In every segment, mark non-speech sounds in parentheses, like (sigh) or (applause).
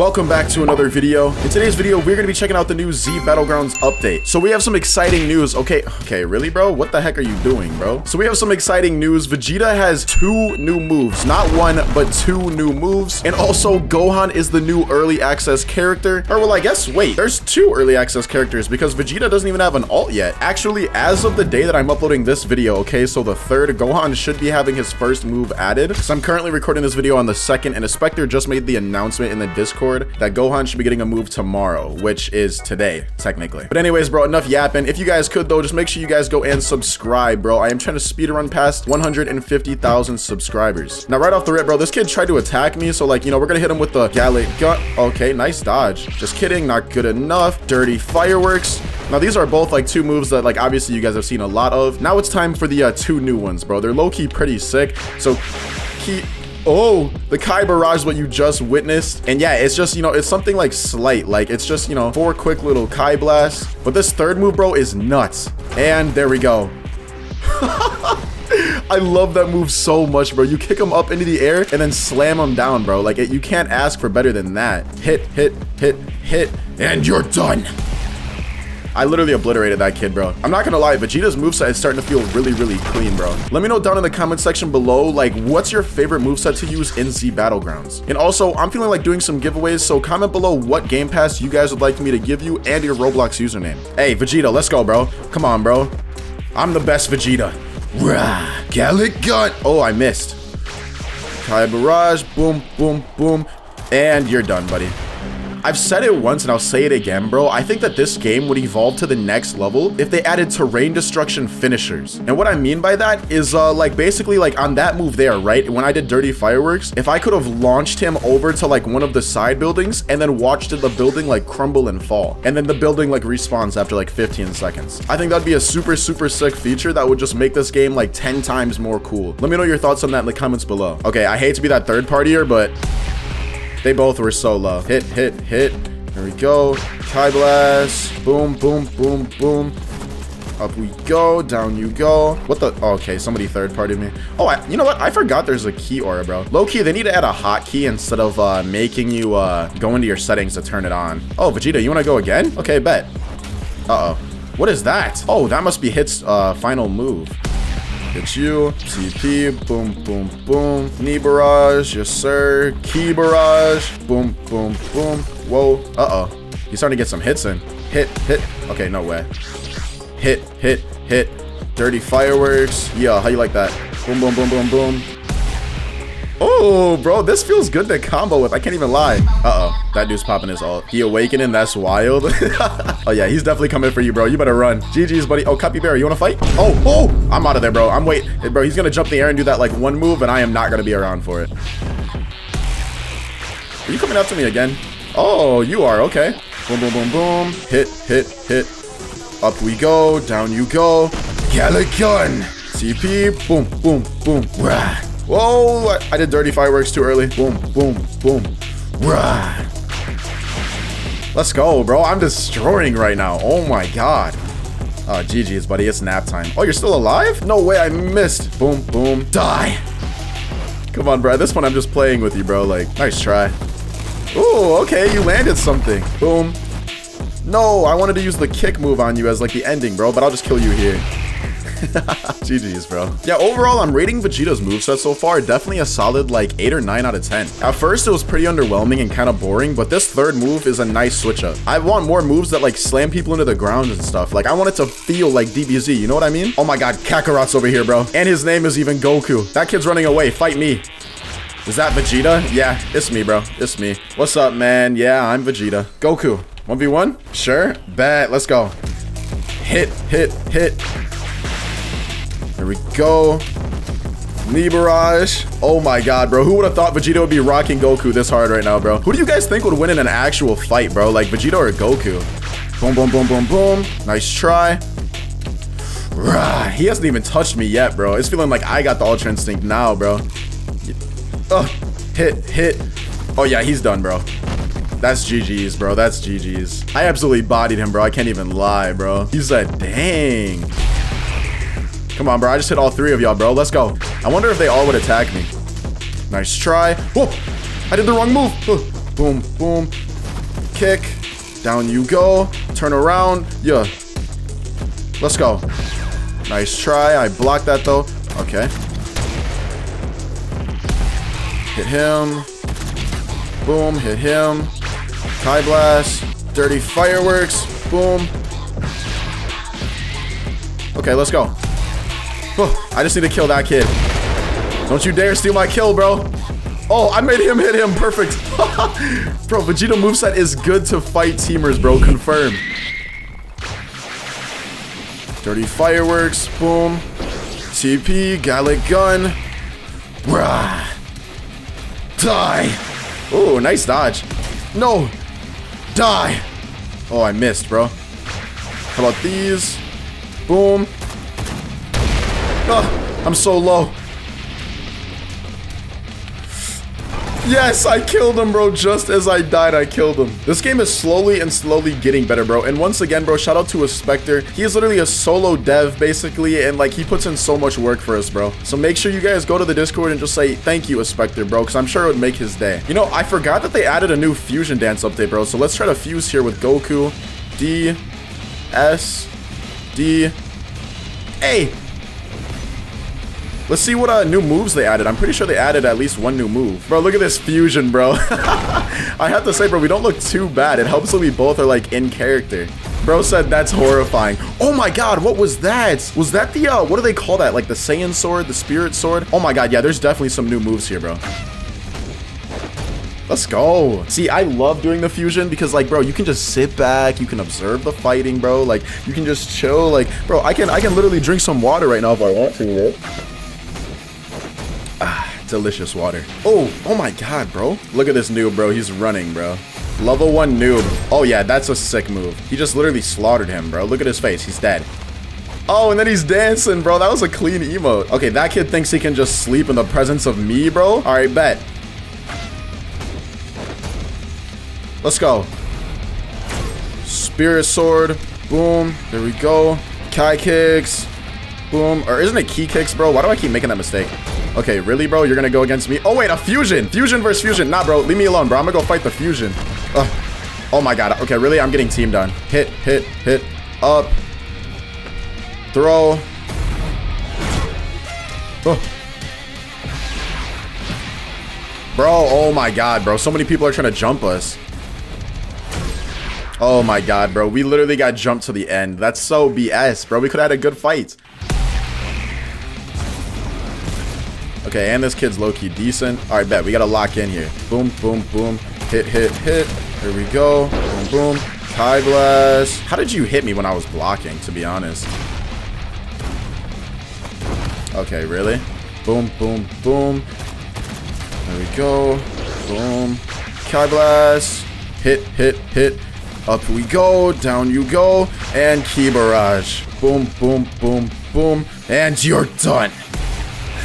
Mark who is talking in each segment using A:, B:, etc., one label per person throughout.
A: Welcome back to another video. In today's video, we're gonna be checking out the new Z Battlegrounds update. So we have some exciting news. Okay, okay, really, bro? What the heck are you doing, bro? So we have some exciting news. Vegeta has two new moves. Not one, but two new moves. And also, Gohan is the new early access character. Or well, I guess, wait, there's two early access characters because Vegeta doesn't even have an alt yet. Actually, as of the day that I'm uploading this video, okay, so the third, Gohan should be having his first move added. So I'm currently recording this video on the second, and a Spectre just made the announcement in the Discord that Gohan should be getting a move tomorrow, which is today, technically. But anyways, bro, enough yapping. If you guys could, though, just make sure you guys go and subscribe, bro. I am trying to speed run past 150,000 subscribers. Now, right off the rip, bro, this kid tried to attack me, so, like, you know, we're gonna hit him with the Galick gun. Okay, nice dodge. Just kidding, not good enough. Dirty fireworks. Now, these are both, like, two moves that, like, obviously you guys have seen a lot of. Now it's time for the uh, two new ones, bro. They're low-key pretty sick. So, key... Oh, the Kai Barrage, what you just witnessed. And yeah, it's just, you know, it's something like slight. Like, it's just, you know, four quick little Kai blasts. But this third move, bro, is nuts. And there we go. (laughs) I love that move so much, bro. You kick him up into the air and then slam him down, bro. Like, it, you can't ask for better than that. Hit, hit, hit, hit, and you're done. I literally obliterated that kid, bro. I'm not gonna lie, Vegeta's moveset is starting to feel really, really clean, bro. Let me know down in the comment section below, like, what's your favorite moveset to use in Z Battlegrounds? And also, I'm feeling like doing some giveaways, so comment below what Game Pass you guys would like me to give you and your Roblox username. Hey, Vegeta, let's go, bro. Come on, bro. I'm the best Vegeta. Rah, Galick Gun. Oh, I missed. Kai Barrage, boom, boom, boom. And you're done, buddy. I've said it once and I'll say it again, bro. I think that this game would evolve to the next level if they added terrain destruction finishers. And what I mean by that is uh, like basically like on that move there, right? When I did dirty fireworks, if I could have launched him over to like one of the side buildings and then watched the building like crumble and fall. And then the building like respawns after like 15 seconds. I think that'd be a super, super sick feature that would just make this game like 10 times more cool. Let me know your thoughts on that in the comments below. Okay, I hate to be that third partier, but they both were so low. Hit, hit, hit. There we go. Kai Blast. Boom, boom, boom, boom. Up we go. Down you go. What the? Oh, okay, somebody third party me. Oh, I, you know what? I forgot there's a Ki aura, bro. Low key, they need to add a hotkey instead of uh, making you uh, go into your settings to turn it on. Oh, Vegeta, you want to go again? Okay, bet. Uh-oh. What is that? Oh, that must be Hit's uh, final move. It's you. TP. Boom, boom, boom. Knee barrage. Yes, sir. Ki barrage. Boom, boom, boom. Whoa. Uh-oh. He's starting to get some hits in. Hit, hit. Okay, no way. Hit, hit, hit. Dirty fireworks. Yeah, how you like that? Boom, boom, boom, boom, boom. Oh, bro, this feels good to combo with. I can't even lie. Uh-oh. That dude's popping his ult. He awakening. That's wild. (laughs) oh, yeah. He's definitely coming for you, bro. You better run. GG's, buddy. Oh, Copy Bear, you want to fight? Oh, oh. I'm out of there, bro. I'm wait. Hey, bro, he's going to jump the air and do that, like, one move, and I am not going to be around for it. Are you coming up to me again? Oh, you are. Okay. Boom, boom, boom, boom. Hit, hit, hit. Up we go. Down you go. Galick. TP. Boom, boom, boom. Rah. Whoa, I did dirty fireworks too early. Boom, boom, boom. Rah. Let's go, bro. I'm destroying right now. Oh my god. Oh, GG's, buddy. It's nap time. Oh, you're still alive? No way, I missed. Boom, boom. Die. Come on, bro. This one I'm just playing with you, bro. Like, nice try. Ooh, okay. You landed something. Boom. No, I wanted to use the kick move on you as like the ending, bro, but I'll just kill you here. (laughs) GG's, bro. Yeah, overall, I'm rating Vegeta's moveset so far definitely a solid, like, 8 or 9 out of 10. At first, it was pretty underwhelming and kind of boring, but this third move is a nice switch up. I want more moves that, like, slam people into the ground and stuff. Like, I want it to feel like DBZ, you know what I mean? Oh my god, Kakarot's over here, bro. And his name is even Goku. That kid's running away. Fight me. Is that Vegeta? Yeah, it's me, bro. It's me. What's up, man? Yeah, I'm Vegeta. Goku. 1v1? Sure. Bet. Let's go. Hit, hit, hit. We go. Knee barrage. Oh my god, bro. Who would have thought Vegeta would be rocking Goku this hard right now, bro? Who do you guys think would win in an actual fight, bro? Like Vegeta or Goku? Boom, boom, boom, boom, boom. Nice try. Rah, he hasn't even touched me yet, bro. It's feeling like I got the Ultra Instinct now, bro. Oh, hit, hit. Oh yeah, he's done, bro. That's GG's, bro. That's GG's. I absolutely bodied him, bro. I can't even lie, bro. He's said, dang. Come on, bro. I just hit all three of y'all, bro. Let's go. I wonder if they all would attack me. Nice try. Whoa! I did the wrong move. Boom, boom. Kick. Down you go. Turn around. Yeah. Let's go. Nice try. I blocked that though. Okay. Hit him. Boom. Hit him. Kai Blast. Dirty Fireworks. Boom. Okay, let's go. (sighs) I just need to kill that kid. Don't you dare steal my kill, bro. Oh, I made him hit him. Perfect. (laughs) bro, Vegeta moveset is good to fight teamers, bro. Confirmed. Dirty Fireworks. Boom. TP. Galick Gun. Rah. Die. Oh, nice dodge. No. Die. Oh, I missed, bro. How about these? Boom. Oh, I'm so low. Yes, I killed him, bro. Just as I died, I killed him. This game is slowly and slowly getting better, bro. And once again, bro, shout out to a Spectre. He is literally a solo dev, basically, and like he puts in so much work for us, bro. So make sure you guys go to the Discord and just say thank you, a Spectre, bro, because I'm sure it would make his day. You know, I forgot that they added a new fusion dance update, bro. So let's try to fuse here with Goku, D, S, D, A. Let's see what uh, new moves they added. I'm pretty sure they added at least one new move. Bro, look at this fusion, bro. (laughs) I have to say, bro, we don't look too bad. It helps that we both are, like, in character. Bro said that's horrifying. Oh my god, what was that? Was that the, uh, what do they call that? Like the Saiyan sword, the spirit sword? Oh my god, yeah, there's definitely some new moves here, bro. Let's go. See, I love doing the fusion because like, bro, you can just sit back, you can observe the fighting, bro. Like, you can just chill. Like, bro, I can I can literally drink some water right now if I want to, bro delicious water. Oh, oh my god, bro. Look at this noob, bro. He's running, bro. Level 1 noob. Oh, yeah, that's a sick move. He just literally slaughtered him, bro. Look at his face. He's dead. Oh, and then he's dancing, bro. That was a clean emote. Okay, that kid thinks he can just sleep in the presence of me, bro. All right, bet. Let's go. Spirit Sword. Boom. There we go. Kai kicks. Boom. Or isn't it key kicks, bro? Why do I keep making that mistake? Okay, really, bro? You're gonna go against me? Oh, wait, a fusion. Fusion versus fusion. Nah, bro. Leave me alone, bro. I'm gonna go fight the fusion. Ugh. Oh, my God. Okay, really? I'm getting teamed on. Hit, hit, hit. Up. Throw. Oh. Bro, oh my god, bro. So many people are trying to jump us. Oh my god, bro. We literally got jumped to the end. That's so BS, bro. We could have had a good fight. Okay, and this kid's low-key decent. All right, bet. We got to lock in here. Boom, boom, boom. Hit, hit, hit. Here we go. Boom, boom. Kai Blast. How did you hit me when I was blocking, to be honest? Okay, really? Boom, boom, boom. There we go. Boom. Kai Blast. Hit, hit, hit. Up we go. Down you go. And Ki Barrage. Boom, boom, boom, boom. And you're done.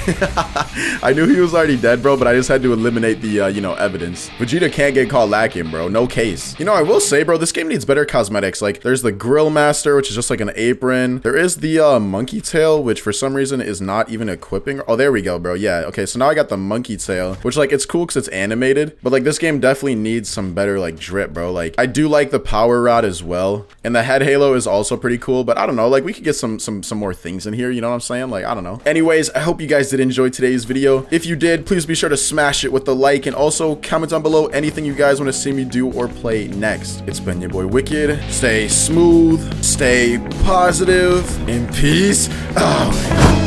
A: (laughs) I knew he was already dead, bro, but I just had to eliminate the, uh, you know, evidence. Vegeta can't get caught lacking, bro. No case. You know, I will say, bro, this game needs better cosmetics. Like, there's the Grill Master, which is just like an apron. There is the uh, Monkey Tail, which for some reason is not even equipping. Oh, there we go, bro. Yeah, okay, so now I got the Monkey Tail, which, like, it's cool because it's animated. But, like, this game definitely needs some better, like, drip, bro. Like, I do like the Power Rod as well. And the Head Halo is also pretty cool. But I don't know, like, we could get some, some, some more things in here. You know what I'm saying? Like, I don't know. Anyways, I hope you guys did enjoy today's video. If you did, please be sure to smash it with the like and also comment down below anything you guys want to see me do or play next. It's been your boy Wicked. Stay smooth, stay positive, and peace out.